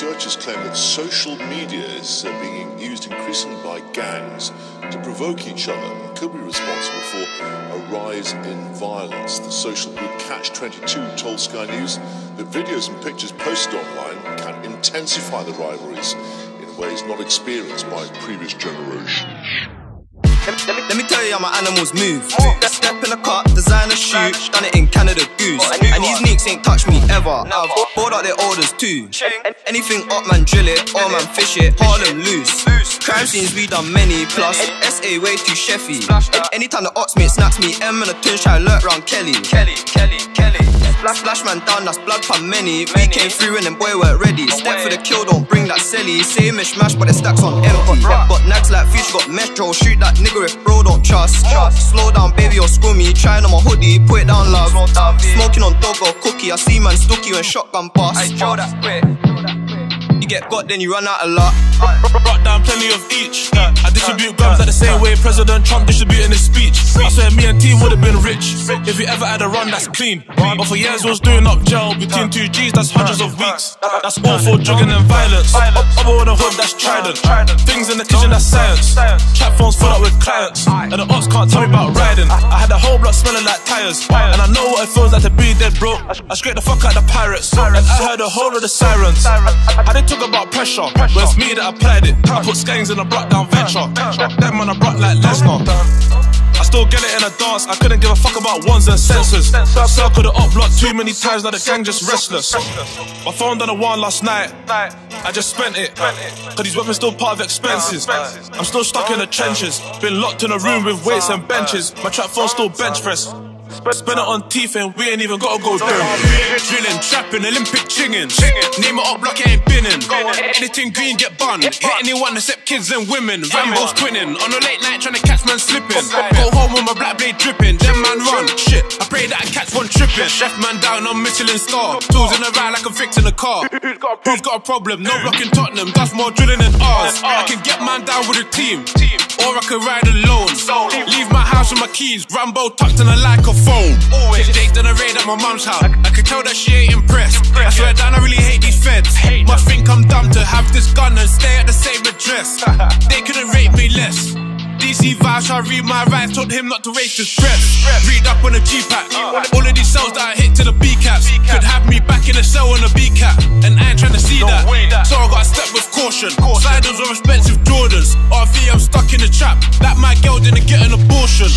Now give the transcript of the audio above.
researchers claim that social media is uh, being used increasingly by gangs to provoke each other and could be responsible for a rise in violence. The social group Catch22 told Sky News that videos and pictures posted online can intensify the rivalries in ways not experienced by previous generations. Let me, let me tell you how my animals move. Step, step in the cut, designer shoot, done it in Canada Goose. And these neeks ain't touched me ever. I've bought out their orders too. Anything up, man, drill it, all man, fish it, Harlem loose. Crime scenes, we done many, plus SA way too chefy. Anytime the ox mate snaps me, M and a twin try alert round Kelly. Kelly, Kelly, Kelly. Splash, splash man down, that's blood pun many. We came through and them boy weren't ready. Step kill, don't bring that silly. Same mishmash, but the stacks on empty. Got nags like fish, got metro. Shoot that nigga if bro don't trust. Slow down, baby, or screw me. Trying on my hoodie, put it down, love. Smoking on dog or cookie. I see man stooky when shotgun bust. I draw that quick. Get got, then you run out a lot. Brought down plenty of each. I distribute grams like the same way President Trump distributing his speech. I swear me and team would have been rich if we ever had a run that's clean. But for years was doing up jail between two G's, that's hundreds of weeks. That's all for drugging and violence. Other on the hood, that's trident. Things in the kitchen, that's science. Chat clients. And the ops can't tell me about riding. I had the whole block smelling like tires. And I know what it feels like to be dead broke. I scraped the fuck out the pirates. And I heard the whole of the sirens. I didn't talk about pressure, but it's me that applied it. I put skanks in a brought down venture. Them man I brought like Lesnar. Still get it in a dance, I couldn't give a fuck about ones and sensors. Circle the up block too many times, now the gang just restless. My phone done a one last night, I just spent it. Cause these weapons still part of expenses. I'm still stuck in the trenches, been locked in a room with weights and benches. My trap phone still bench press. Spend it on teeth and we ain't even gotta go there. Drilling, trapping, Olympic chinging. Name it up, block it ain't binning. Anything green get bun. Hit anyone except kids and women. Rambo's twinning. On a late night trying to catch man slipping. Go home with my black blade dripping. Them man run. Shit, I pray that I catch one tripping. Chef man down on Michelin star. Tools in the ride like I'm fixing a car. Who's got a problem? No block in Tottenham. That's more drilling than ours. I can get man down with a team. Or I can ride alone. Leave my with my keys. Rambo tucked in a like a phone. Jake's done a raid at my mum's house. I can tell that she ain't impressed. I swear down, I really hate these feds. Hate Must think I'm dumb to have this gun and stay at the same address. They couldn't rate me less. DC vibes, I read my rights, told him not to waste his breath. Read up on a G pack. Uh. All of these cells that I hit to the B caps could have me back in the cell on a B cap. And I ain't trying to see that. So I gotta step with caution. Sliders or expensive Jordans. RV, I'm stuck in the trap. That my girl didn't get an abortion.